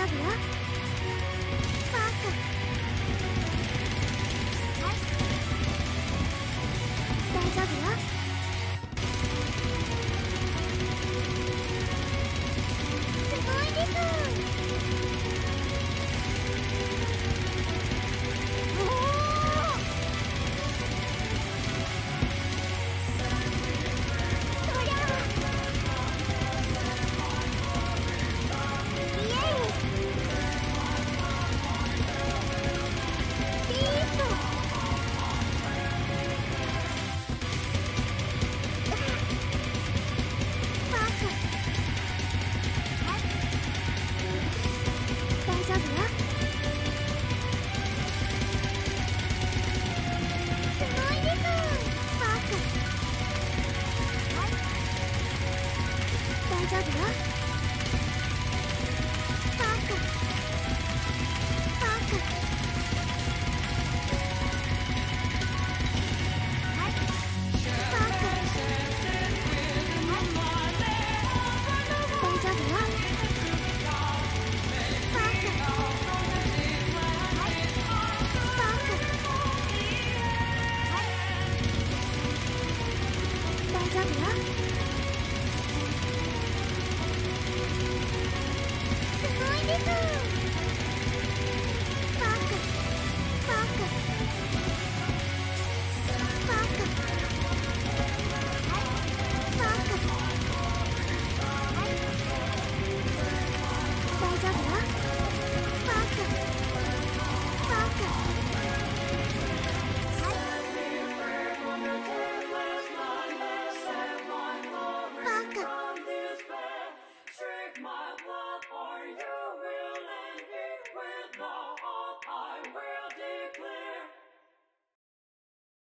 丈夫よ。Pikachu!